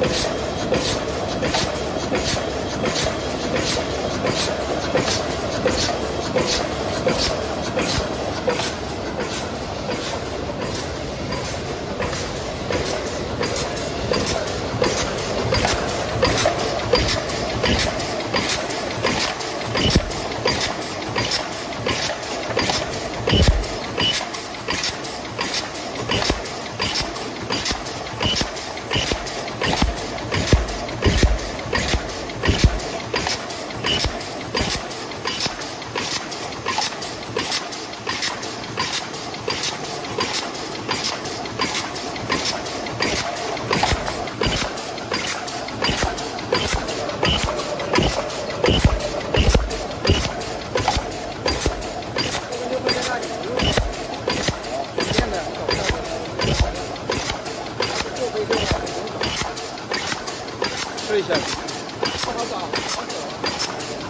Thank you. 一下용好找，好 가, 사.